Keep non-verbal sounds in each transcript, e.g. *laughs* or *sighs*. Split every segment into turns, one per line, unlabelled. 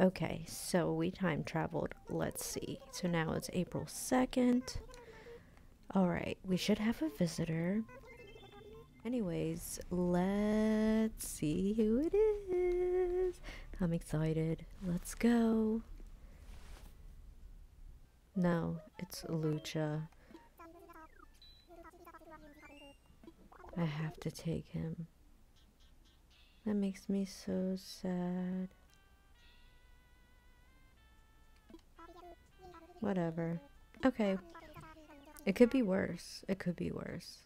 Okay, so we time traveled. Let's see. So now it's April 2nd. Alright, we should have a visitor. Anyways, let's see who it is. I'm excited. Let's go. No, it's Lucha. I have to take him. That makes me so sad. Whatever. Okay. It could be worse. It could be worse.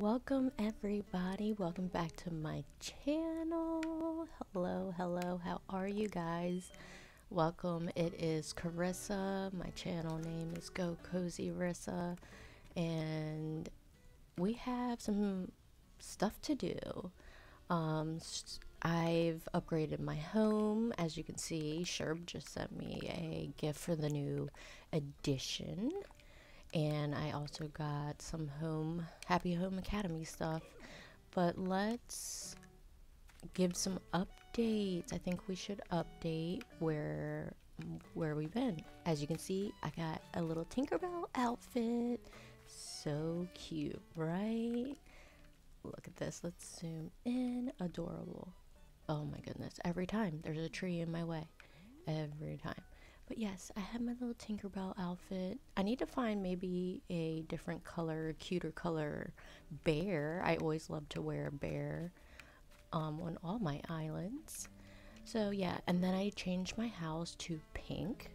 Welcome everybody. Welcome back to my channel. Hello, hello. How are you guys? Welcome. It is Carissa. My channel name is Go Cozy Risa and we have some stuff to do. Um I've upgraded my home. As you can see, Sherb just sent me a gift for the new addition and I also got some home Happy Home Academy stuff. But let's give some updates. I think we should update where where we've been. As you can see, I got a little Tinkerbell outfit. So cute, right? Look at this. Let's zoom in. Adorable. Oh my goodness. Every time there's a tree in my way. Every time. But yes, I have my little Tinkerbell outfit. I need to find maybe a different color, cuter color bear. I always love to wear a bear um, on all my islands. So yeah, and then I changed my house to pink.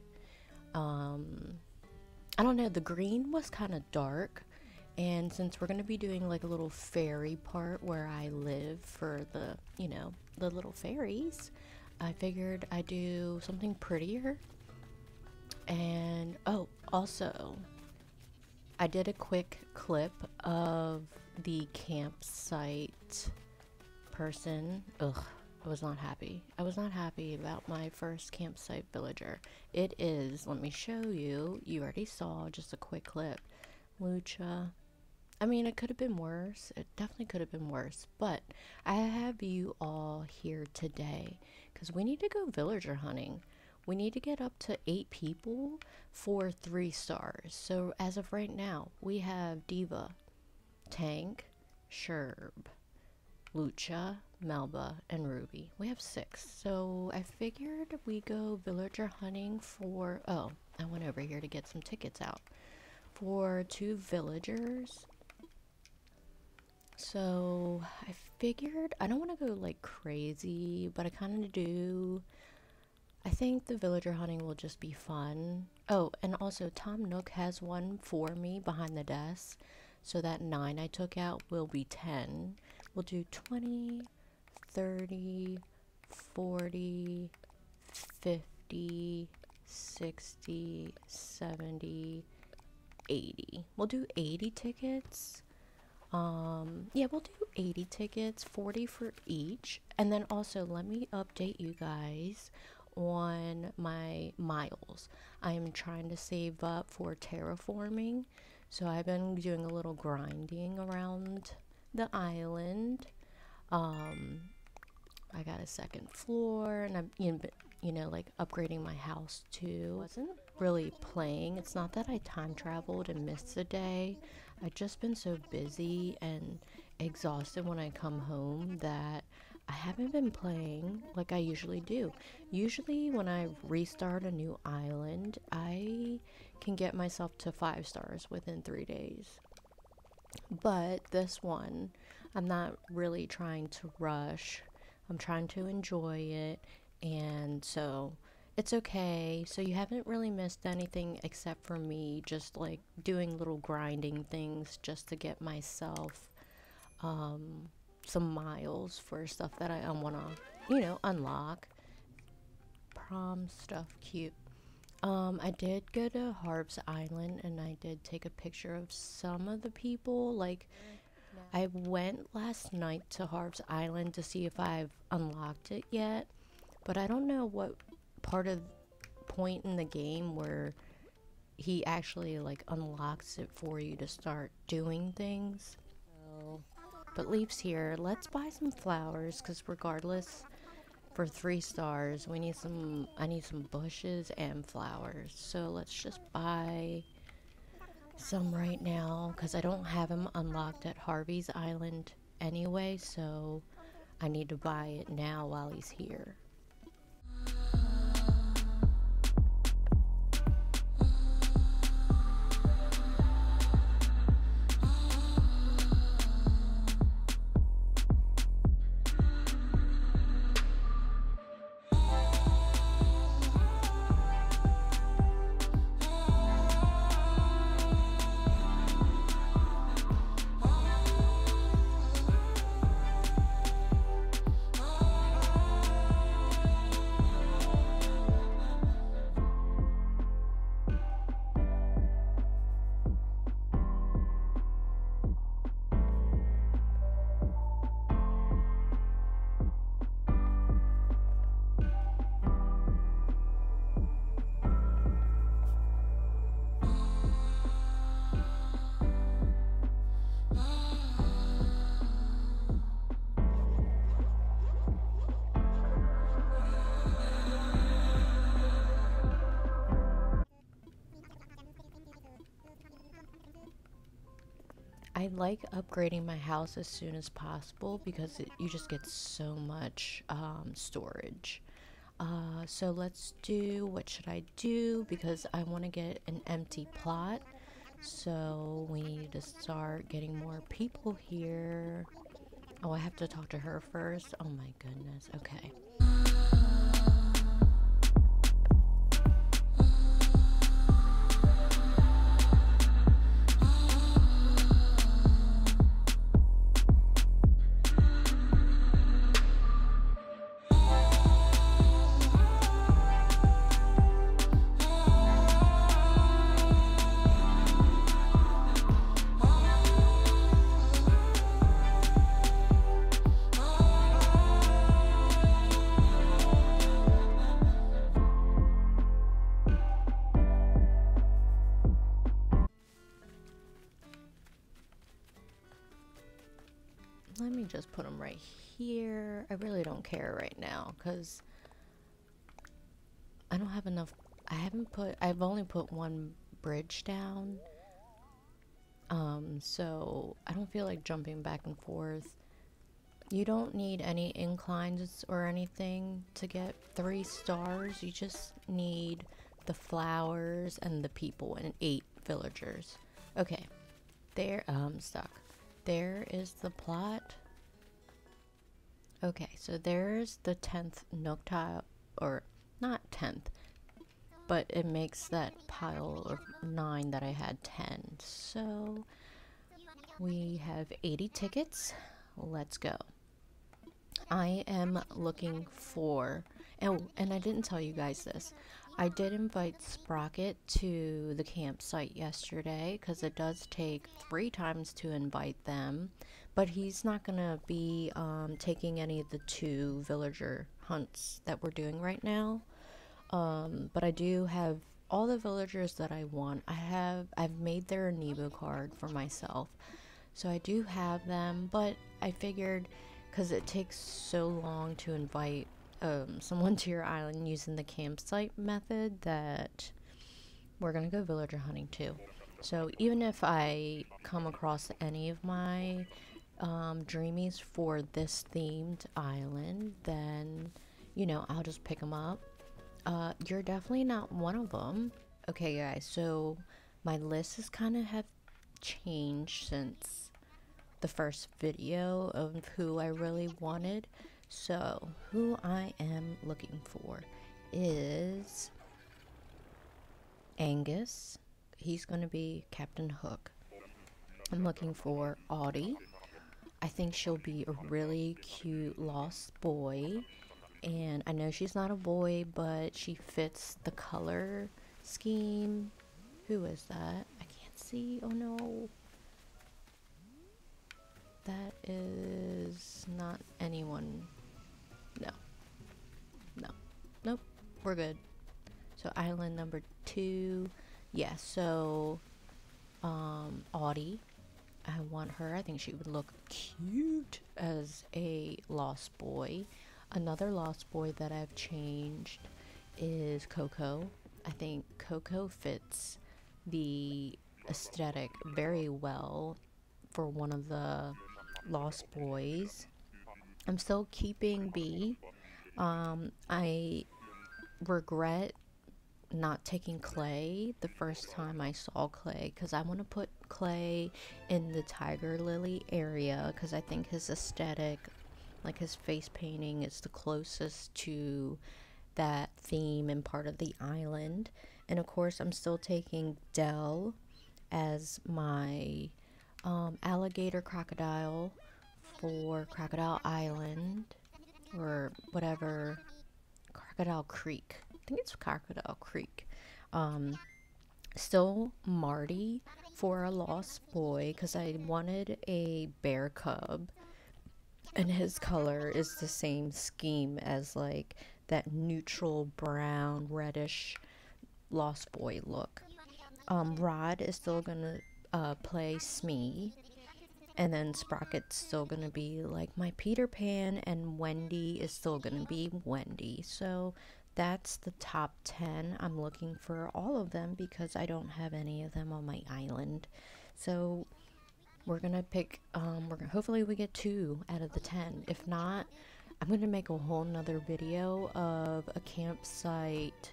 Um, I don't know, the green was kind of dark. And since we're going to be doing like a little fairy part where I live for the, you know, the little fairies, I figured I'd do something prettier and oh, also, I did a quick clip of the campsite person. Ugh, I was not happy. I was not happy about my first campsite villager. It is, let me show you. You already saw just a quick clip. Lucha. I mean, it could have been worse. It definitely could have been worse. But I have you all here today because we need to go villager hunting we need to get up to eight people for three stars. So as of right now, we have Diva, Tank, Sherb, Lucha, Melba, and Ruby. We have six. So I figured we go villager hunting for. Oh, I went over here to get some tickets out for two villagers. So I figured I don't want to go like crazy, but I kind of do. I think the villager hunting will just be fun. Oh, and also Tom Nook has one for me behind the desk. So that 9 I took out will be 10. We'll do 20, 30, 40, 50, 60, 70, 80. We'll do 80 tickets. Um, yeah, we'll do 80 tickets, 40 for each. And then also, let me update you guys on my miles. I am trying to save up for terraforming. So I've been doing a little grinding around the island. Um, I got a second floor and I'm you know, you know like upgrading my house too. I wasn't really playing. It's not that I time traveled and missed a day. I've just been so busy and exhausted when I come home that I haven't been playing like I usually do. Usually, when I restart a new island, I can get myself to five stars within three days. But this one, I'm not really trying to rush. I'm trying to enjoy it, and so it's okay. So, you haven't really missed anything except for me just like doing little grinding things just to get myself um, some miles for stuff that I want to, you know, unlock. prom stuff cute. Um, I did go to Harv's Island and I did take a picture of some of the people. Like, I went last night to Harv's Island to see if I've unlocked it yet, but I don't know what part of point in the game where he actually like unlocks it for you to start doing things. But Leaf's here. Let's buy some flowers because regardless, for three stars, we need some. I need some bushes and flowers. So let's just buy some right now because I don't have him unlocked at Harvey's Island anyway. So I need to buy it now while he's here. I like upgrading my house as soon as possible because it, you just get so much um, storage. Uh, so let's do what should I do because I want to get an empty plot. So we need to start getting more people here. Oh, I have to talk to her first. Oh my goodness. Okay. I really don't care right now because I don't have enough. I haven't put, I've only put one bridge down. Um, so I don't feel like jumping back and forth. You don't need any inclines or anything to get three stars. You just need the flowers and the people and eight villagers. Okay, there, I'm stuck. There is the plot. Okay, so there's the 10th nook tile, or not 10th, but it makes that pile of 9 that I had 10. So we have 80 tickets. Let's go. I am looking for, and, and I didn't tell you guys this, I did invite Sprocket to the campsite yesterday because it does take three times to invite them, but he's not going to be um, taking any of the two villager hunts that we're doing right now. Um, but I do have all the villagers that I want. I have I've made their amiibo card for myself, so I do have them. But I figured because it takes so long to invite um, *laughs* someone to your island using the campsite method that we're gonna go villager hunting too. So even if I come across any of my um, dreamies for this themed island, then you know I'll just pick them up. Uh, you're definitely not one of them. Okay, guys. So my list has kind of have changed since the first video of who I really wanted. So, who I am looking for is Angus. He's going to be Captain Hook. I'm looking for Audie. I think she'll be a really cute lost boy. and I know she's not a boy, but she fits the color scheme. Who is that? I can't see. Oh no. That is not anyone. No. No. Nope. We're good. So island number two. Yeah, so um Audie. I want her. I think she would look cute as a lost boy. Another lost boy that I've changed is Coco. I think Coco fits the aesthetic very well for one of the lost boys. I'm still keeping Bea. Um, I regret not taking Clay the first time I saw Clay because I want to put Clay in the tiger lily area because I think his aesthetic, like his face painting, is the closest to that theme and part of the island. And of course, I'm still taking Del as my um, alligator crocodile for Crocodile Island or whatever Crocodile Creek. Think it's Crocodile Creek. Um, still Marty for a lost boy because I wanted a bear cub, and his color is the same scheme as like that neutral brown reddish lost boy look. Um, Rod is still gonna uh, play Smee and then Sprocket's still gonna be like my Peter Pan, and Wendy is still gonna be Wendy. So that's the top 10. I'm looking for all of them because I don't have any of them on my island. So we're gonna pick, um, we're gonna, hopefully we get two out of the 10. If not, I'm gonna make a whole nother video of a campsite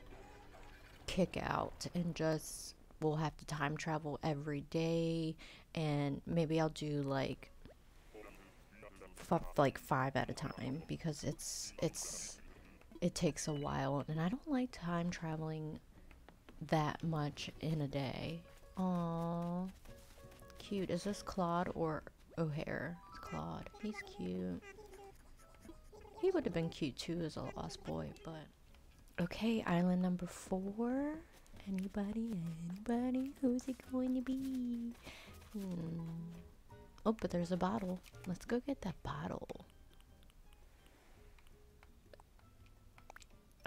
kick out and just we'll have to time travel every day and maybe I'll do like like 5 at a time because it's it's it takes a while and I don't like time traveling that much in a day. Aww. Cute. Is this Claude or O'Hare? It's Claude. He's cute. He would have been cute too as a lost boy, but okay, island number 4. Anybody, anybody, who's it going to be? Hmm. Oh, but there's a bottle. Let's go get that bottle.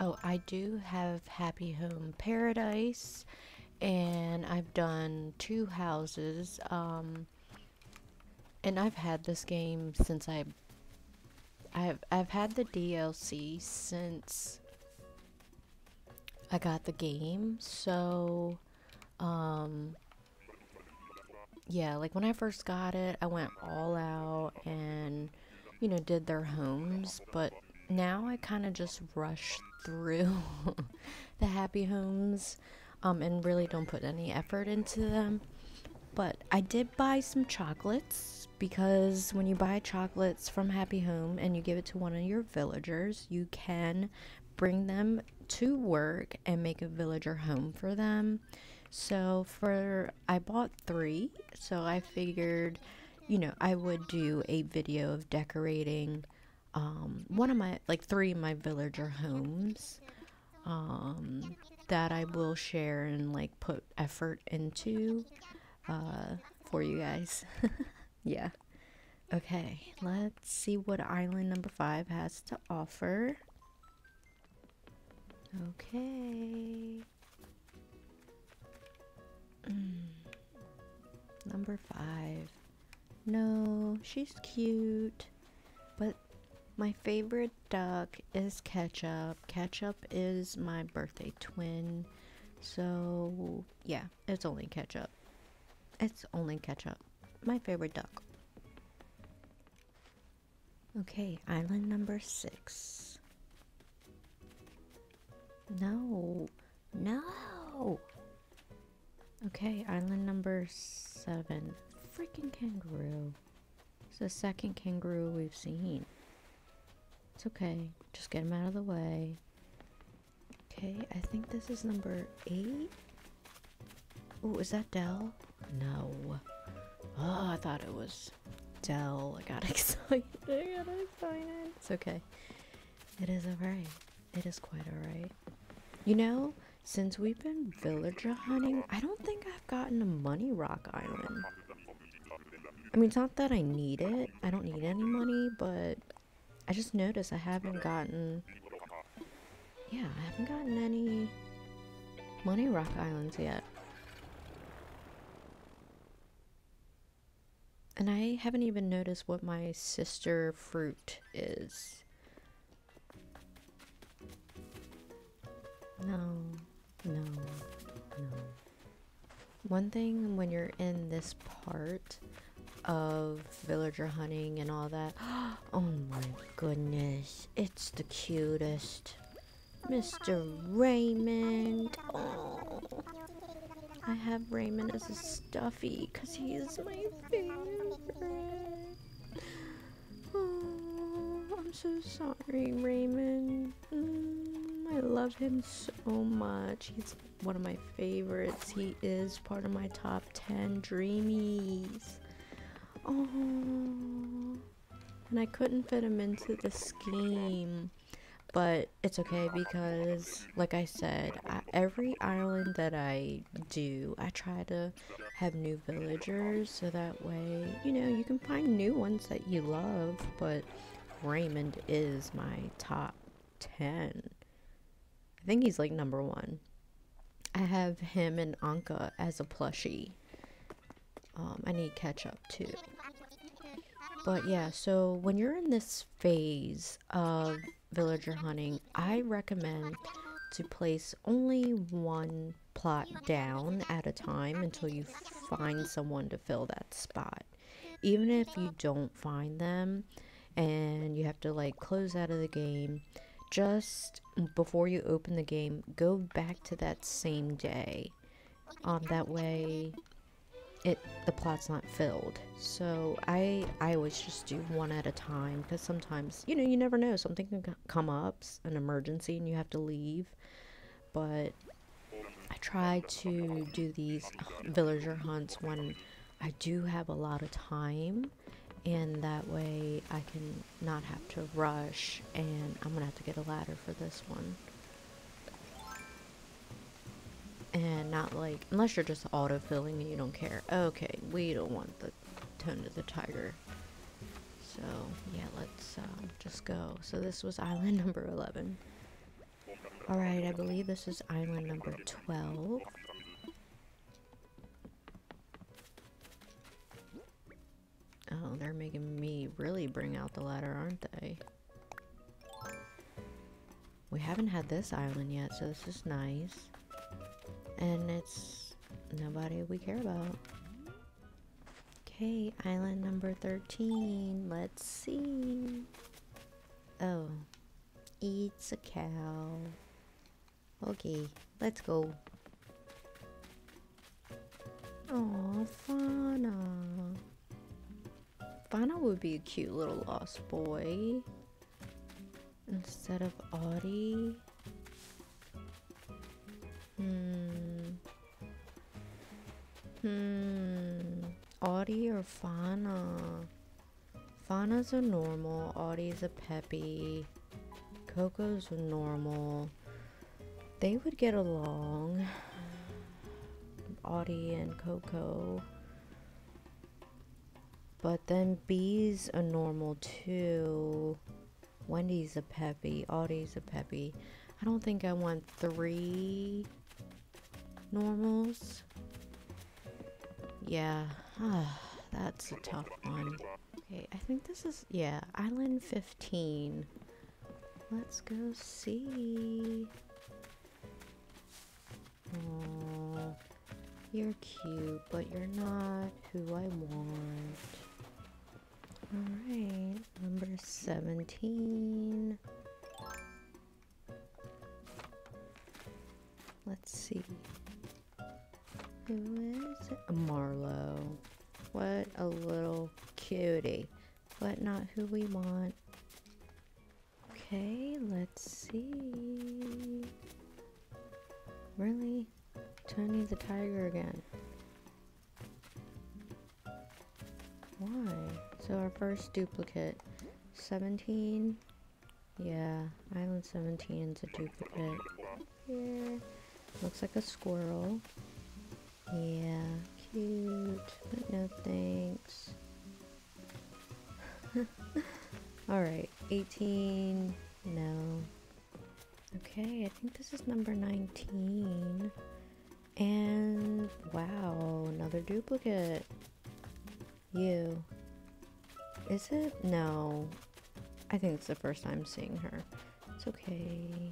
Oh, I do have Happy Home Paradise, and I've done two houses. Um, and I've had this game since I. I've I've had the DLC since I got the game. So, um, yeah, like when I first got it, I went all out and, you know, did their homes. But now I kind of just rush through *laughs* the happy homes um, and really don't put any effort into them. But I did buy some chocolates because when you buy chocolates from Happy Home and you give it to one of your villagers, you can bring them to work and make a villager home for them. So for I bought 3, so I figured, you know, I would do a video of decorating um, one of my like 3 of my villager homes. Um, that I will share and like put effort into uh, for you guys. *laughs* yeah. Okay, let's see what island number five has to offer. Okay. Mm. Number five. No, she's cute. But my favorite duck is Ketchup. Ketchup is my birthday twin. So, yeah, it's only Ketchup. It's only Ketchup. My favorite duck. Okay, island number six. No. No. Okay, island number seven. Freaking kangaroo. It's the second kangaroo we've seen. It's okay. Just get him out of the way. Okay, I think this is number eight. Oh, is that Del? No. Oh, I thought it was Del. I got *laughs* excited. I got excited. It's okay. It is alright. It is quite alright. You know, since we've been villager hunting, I don't think I've gotten a money rock island. I mean, it's not that I need it. I don't need any money, but I just noticed I haven't gotten... Yeah, I haven't gotten any money rock islands yet. And I haven't even noticed what my sister fruit is. No, no, no. One thing when you're in this part of villager hunting and all that. *gasps* Oh my goodness, it's the cutest. Mr. Raymond. Oh. I have Raymond as a stuffy because he is my favorite. Oh, I'm so sorry, Raymond. Mm, I love him so much. He's one of my favorites. He is part of my top 10 dreamies. Oh, and I couldn't fit him into the scheme. But it's okay because, like I said, I, every island that I do, I try to have new villagers so that way, you know, you can find new ones that you love. But Raymond is my top 10. I think he's like number one. I have him and Anka as a plushie. Um, I need Ketchup too. But yeah, so when you're in this phase of villager hunting, I recommend to place only one plot down at a time until you find someone to fill that spot. Even if you don't find them and you have to like close out of the game, just before you open the game, go back to that same day. Um, that way it the plot's not filled. So I I always just do one at a time because sometimes you know you never know something can come up, an emergency, and you have to leave. But I try to do these villager hunts when I do have a lot of time, and that way I can not have to rush. And I'm gonna have to get a ladder for this one and not like unless you're just auto-filling and you don't care. Okay we don't want the tone of the tiger. So yeah let's um, just go. So this was island *laughs* number 11 all right i believe this is island number 12 oh they're making me really bring out the ladder aren't they? We haven't had this island yet so this is nice and it's nobody we care about. Okay, island number 13. Let's see. Oh, it's a cow. Okay, let's go. Oh, Fauna. Fauna would be a cute little lost boy. Instead of Audie. Hmm. Hmm. Audie or Fauna? Fauna's a normal. Audie's a peppy. Coco's a normal. They would get along. Audie and Coco. But then Bea's a normal too. Wendy's a peppy. Audie's a peppy. I don't think I want three normals. Yeah, ah, that's a tough one. Okay, I think this is, yeah, Island 15. Let's go see. Oh, you're cute, but you're not who I want. Alright, number 17. Let's see. Who is it? Marlo. What a little cutie. But not who we want. Okay, let's see. Really? Tony the Tiger again. Why? So our first duplicate. 17. Yeah, Island 17 is a duplicate. Yeah. Looks like a squirrel. Yeah, cute, but no thanks. *laughs* Alright, 18, no. Okay, I think this is number 19. And wow, another duplicate. You. Is it? No. I think it's the first time seeing her. It's okay.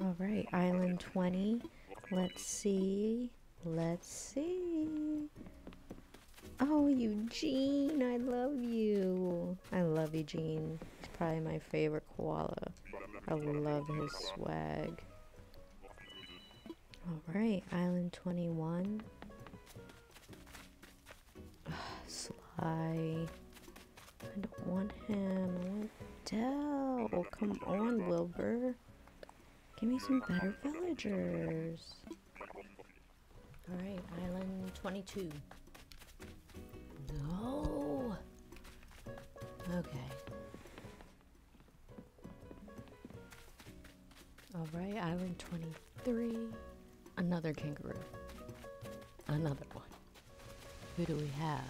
Alright, Island 20. Let's see. Let's see. Oh, Eugene, I love you. I love Eugene. He's probably my favorite koala. I love his swag. Alright, Island 21. Sly. I don't want him. I want Del. Oh, come on, Wilbur. Give me some better villagers. Alright, Island 22. No! Okay. Alright, Island 23. Another kangaroo. Another one. Who do we have?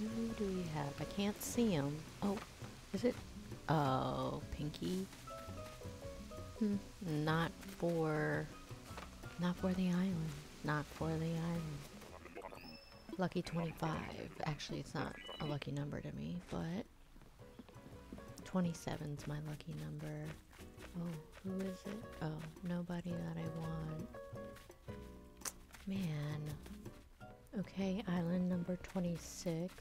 Who do we have? I can't see him. Oh, is it? Oh, Pinky. Hmm. Not for... Not for the island. Not for the island. Lucky 25. Actually, it's not a lucky number to me, but... 27's my lucky number. Oh, who is it? Oh, nobody that I want. Man. Okay, island number 26.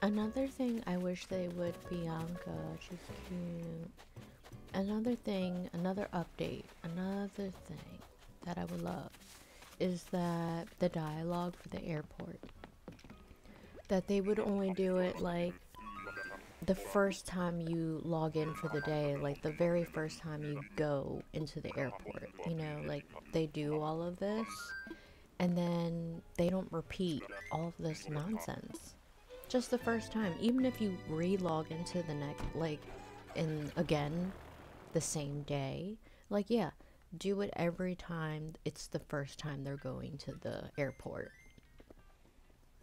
Another thing I wish they would Bianca. She's cute. Another thing, another update, another thing that I would love is that the dialogue for the airport. That they would only do it like the first time you log in for the day, like the very first time you go into the airport. You know, like they do all of this and then they don't repeat all of this nonsense. Just the first time. Even if you re-log into the next, like, in again, the same day, like, yeah, do it every time it's the first time they're going to the airport.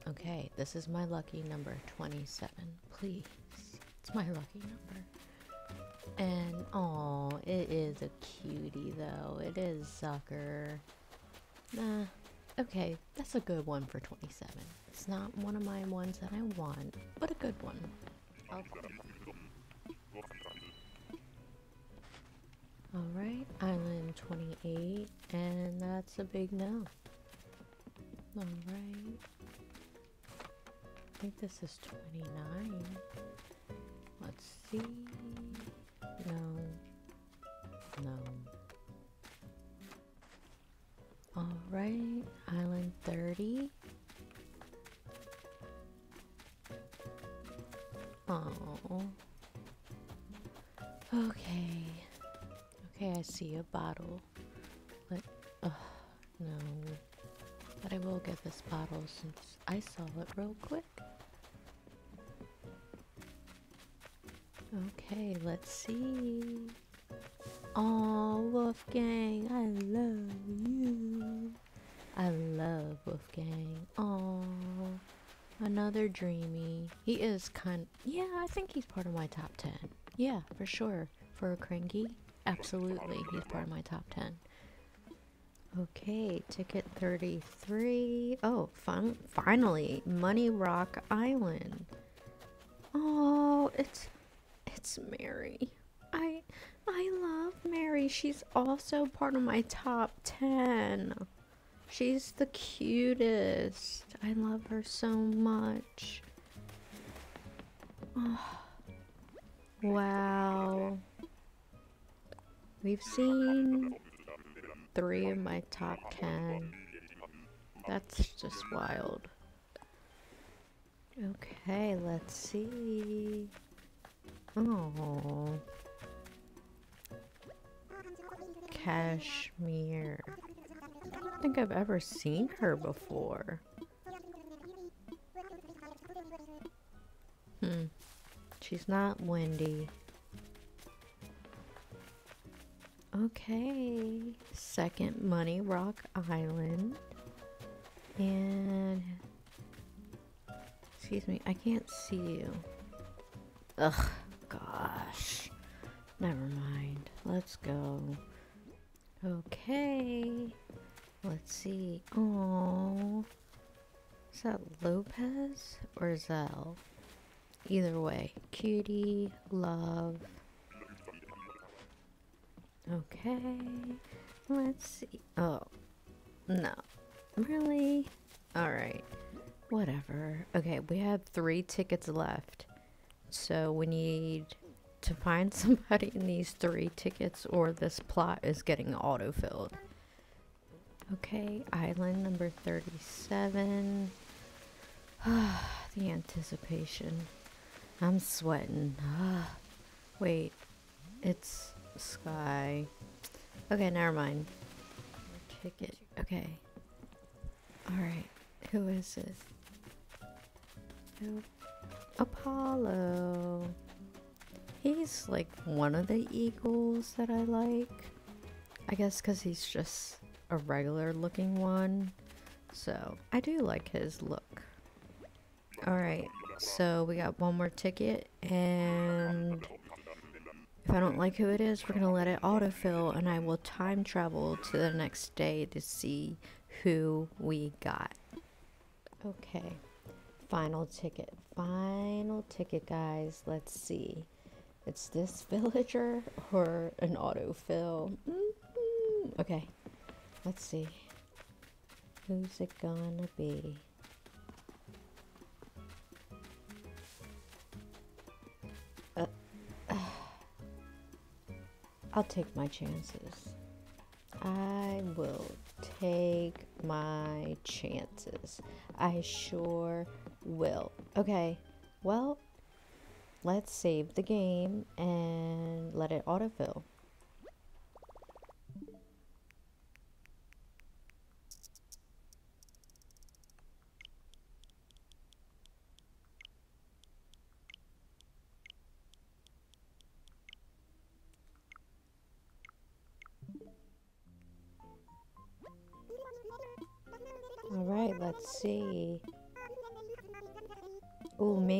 Okay, this is my lucky number 27. Please. It's my lucky number. And oh, it is a cutie though. It is sucker. Nah. Okay, that's a good one for 27. It's not one of my ones that I want, but a good one. Alright, Island 28, and that's a big no. Alright. I think this is 29. Let's see. No. No. Alright, Island 30. Oh. Okay. Okay, I see a bottle. But, uh, no. But I will get this bottle since I saw it real quick. Okay, let's see. Oh, Wolfgang, I love you. I love Wolfgang. Oh, another dreamy. He is kind. Yeah, I think he's part of my top ten. Yeah, for sure. For a cranky, absolutely, he's part of my top ten. Okay, ticket 33. Oh, fun finally, Money Rock Island. Oh, it's it's Merry. I I love Merry. She's also part of my top 10. She's the cutest. I love her so much. Oh. *sighs* Wow. We've seen three of my top 10. That's just wild. Okay, let's see. Oh. Cashmere. I don't think I've ever seen her before. Hmm. She's not Wendy. Okay, second Money Rock Island. And excuse me, I can't see you. Ugh, gosh. Never mind. Let's go. Okay. Let's see. Oh, is that Lopez or Zell? Either way, cutie, love. Okay, let's see. Oh, no, really? Alright, whatever. Okay, we have three tickets left. So we need to find *laughs* somebody in these three tickets or this plot is getting autofilled. Okay, island number 37. *sighs* the anticipation. I'm sweating. *sighs* Wait, it's Skye. Okay, never mind. Ticket. Okay. Alright, who is it? Apollo. He's like one of the eagles that I like. I guess because he's just a regular looking one. So I do like his look. Alright, so we got one more ticket and if I don't like who it is, we're going to let it autofill and I will time travel to the next day to see who we got. Okay, final ticket. Final ticket, guys. Let's see. It's this *laughs* villager or an autofill. Mm -hmm. Okay, let's see. Who's it gonna be? I'll take my chances. I will take my chances. I sure will. Okay, well, let's save the game and let it autofill.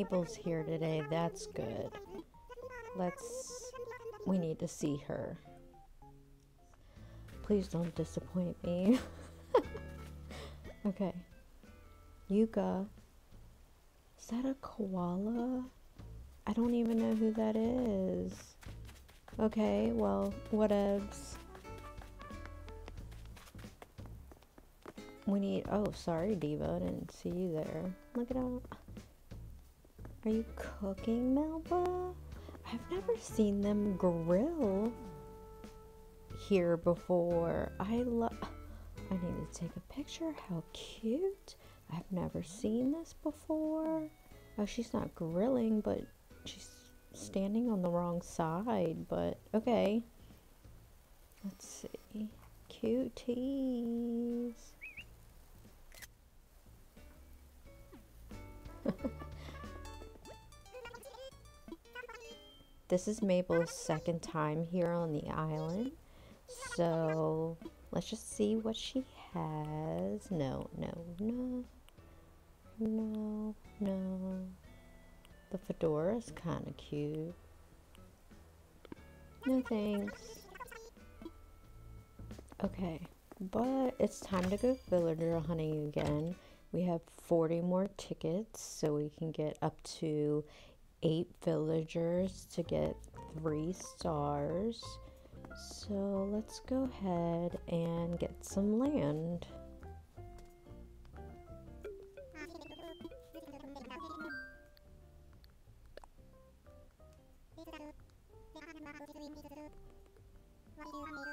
Mabel's here today. That's good. Let's... We need to see her. Please don't disappoint me. *laughs* okay. Yuka. Is that a koala? I don't even know who that is. Okay, well, whatevs. We need, oh, sorry, Diva. I didn't see you there. Look at all. Are you cooking, Melba? I've never seen them grill here before. I love. I need to take a picture. How cute. I've never seen this before. Oh, she's not grilling, but she's standing on the wrong side. But okay. Let's see. Cuties. *laughs* this is Mabel's second time here on the island. So let's just see what she has. No, no, no. No, no. The fedora is kind of cute. No thanks. Okay, but it's time to go villager hunting again. We have 40 more tickets, so we can get up to eight villagers to get three stars. So let's go ahead and get some land. *laughs*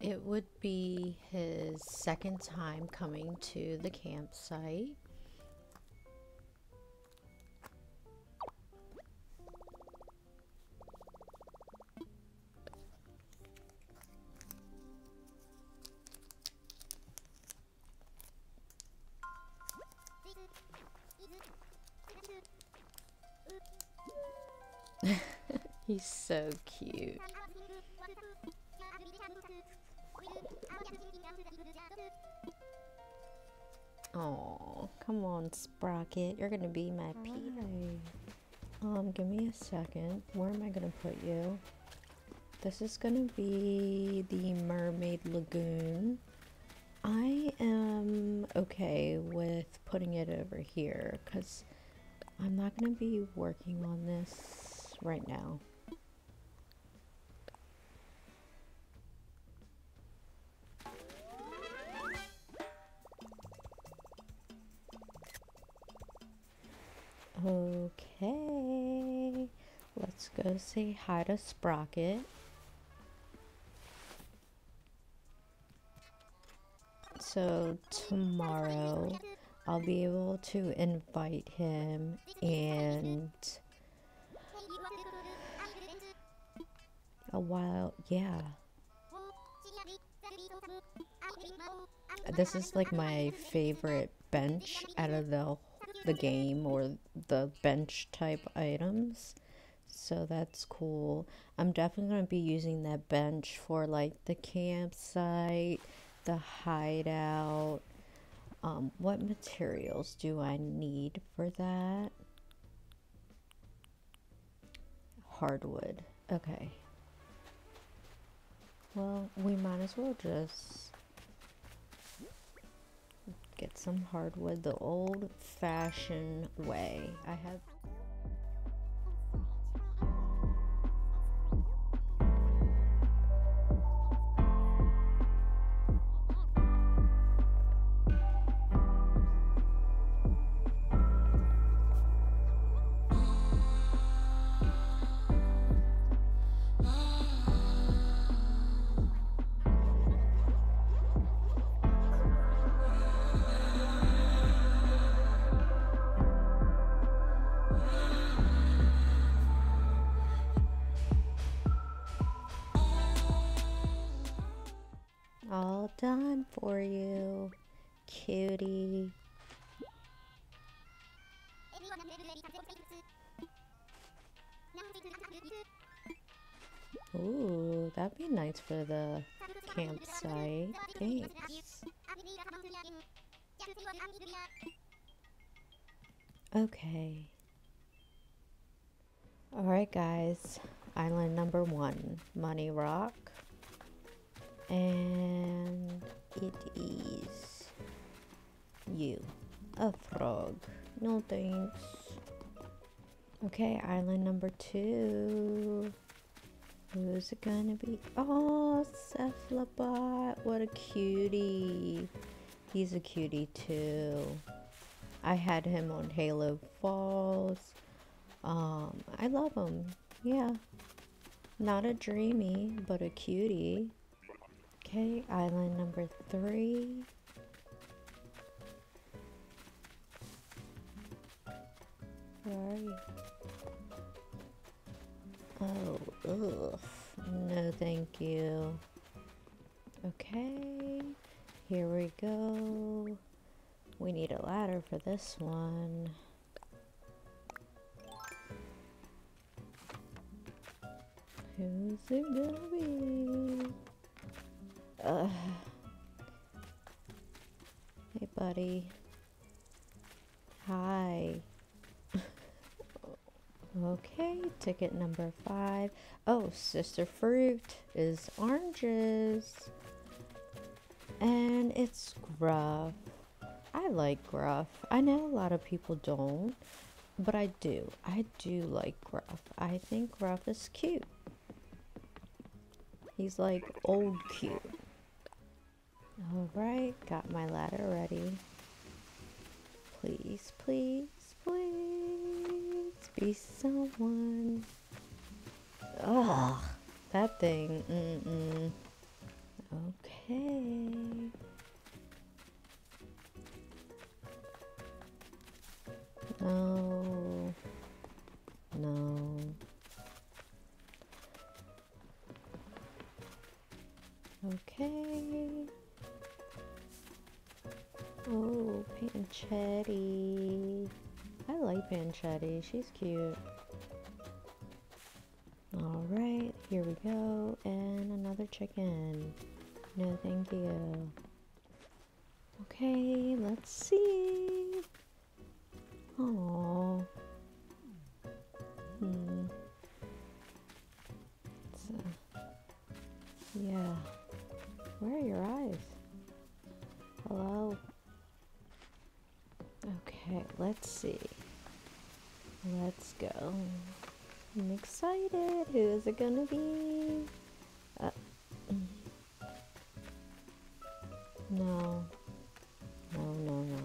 It would be his second time coming to the campsite. *laughs* He's so cute. Oh, come on, Sprocket. You're gonna be my PA. Um, give me a second. Where am I gonna put you? This is gonna be the Mermaid Lagoon. I am okay with putting it over here because I'm not gonna be working on this right now. Okay, let's go say hi to Sprocket. So tomorrow I'll be able to invite him and a while, yeah. This is like my favorite bench out of the the game or the bench type items. So that's cool. I'm definitely going to be using that bench for like the campsite, the hideout. Um, what materials do I need for that? Hardwood. Okay. Well, we might as well just get some hardwood the old fashioned way. I have Ooh, that'd be nice for the campsite. Thanks. Okay. Alright, guys. Island number one Money Rock. And it is you, a frog. No thanks. Okay, island number two. Who's it gonna be? Oh, Cephalobot. What a cutie. He's a cutie too. I had him on Halo Falls. Um, I love him. Yeah. Not a dreamy, but a cutie. Okay, island number three. Where are you? Oh, ugh. No, thank you. Okay, here we go. We need a ladder for this one. Who's it gonna be? Uh, hey, buddy. Hi. Okay, ticket number five. Oh, Sister Fruit is oranges. And it's Gruff. I like Gruff. I know a lot of people don't, but I do. I do like Gruff. I think Gruff is cute. He's like old cute. Alright, got my ladder ready. Please, please, please be someone. Ugh, that thing. Mm-mm. Okay. No. No. Okay. Oh, Pancetti. I like Pancetti. She's cute. Alright, here we go. And another chicken. No, thank you. Okay, let's see. Oh. Hmm. So, yeah. Where are your eyes? Hello? Okay, let's see. Let's go. I'm excited. Who is it gonna be? Uh, no. No, no, no.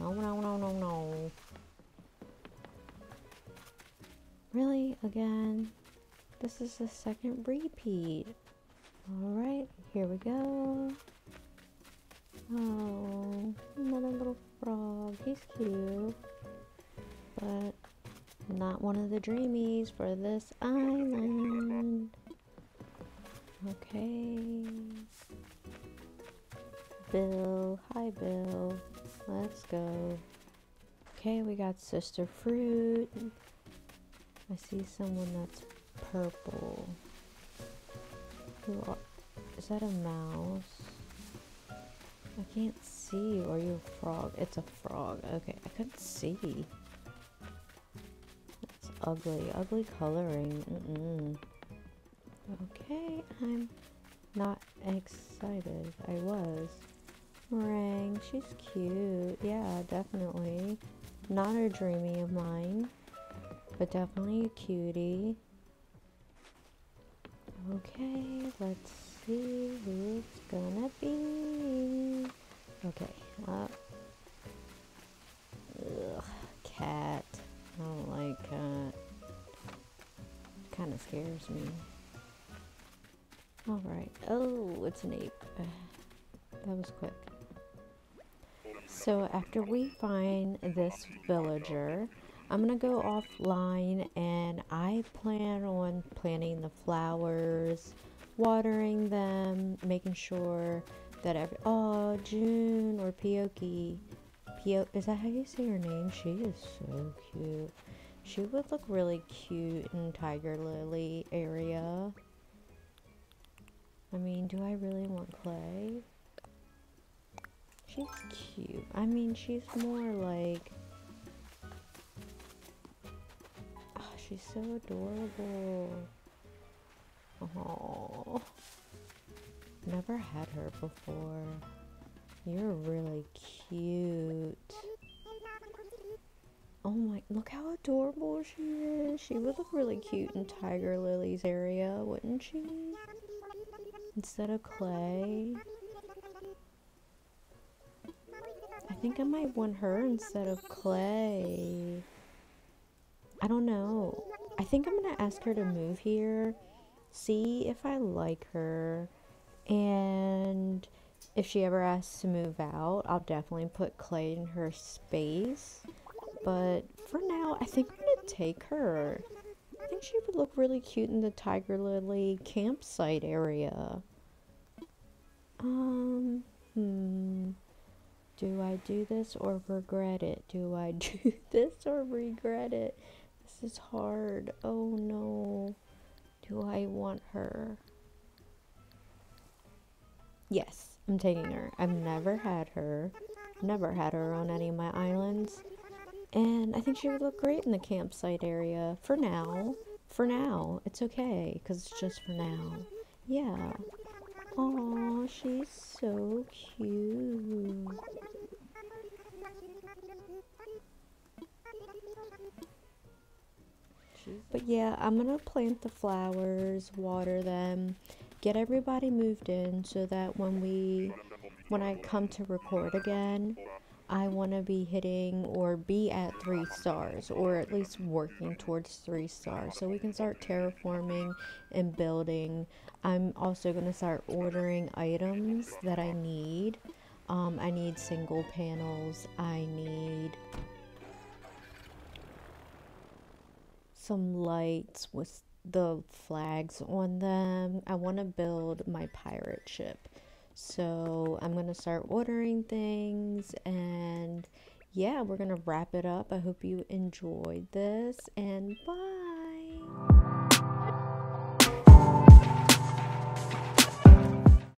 No, no, no, no, no. Really? Again? This is the second repeat. Alright, here we go. Oh, another little frog. He's cute. But not one of the dreamies for this island. Okay. Bill. Hi, Bill. Let's go. Okay, we got Sister Fruit. I see someone that's purple. Who are, is that a mouse? I can't see. Are you a frog? It's a frog. Okay, I couldn't see. Ugly. Ugly coloring. Mm -mm. Okay, I'm not excited. I was. Merengue, she's cute. Yeah, definitely. Not a dreamy of mine, but definitely a cutie. Okay, let's see who it's gonna be. Okay, uh, cat. I don't like uh, cat. Kind of scares me. Alright. Oh, it's an ape. *sighs* that was quick. So after we find this villager, I'm gonna go offline and I plan on planting the flowers, watering them, making sure that every oh June or Pioki. Pio is that how you say her name? She is so cute. She would look really cute in Tiger Lily area. I mean, do I really want clay? She's cute. I mean, she's more like Oh, she's so adorable. Oh, never had her before. You're really cute. Oh my, look how adorable she is. She would look really cute in Tiger Lily's area, wouldn't she? Instead of Clay. I think I might want her instead of Clay. I don't know. I think I'm gonna ask her to move here, see if I like her, and if she ever asks to move out, I'll definitely put Clay in her space. But for now, I think I'm gonna take her. I think she would look really cute in the Tiger Lily campsite area. Um, hmm. Do I do this or regret it? Do I *laughs* do this or regret it? This is hard. Oh no. Do I want her? Yes, I'm taking her. I've never had her. Never had her on any of my islands. And I think she would look great in the campsite area. For now. For now. It's okay, because it's just for now. Yeah. Oh, she's so cute. But yeah, I'm gonna plant the flowers, water them, get everybody moved in so that when we when I come to record again, I want to be hitting or be at three stars or at least working towards three stars so we can start terraforming and building. I'm also going to start ordering items that I need. Um, I need single panels. I need some lights with the flags on them. I want to build my pirate ship. So I'm going to start ordering things and yeah, we're going to wrap it up. I hope you enjoyed this and bye.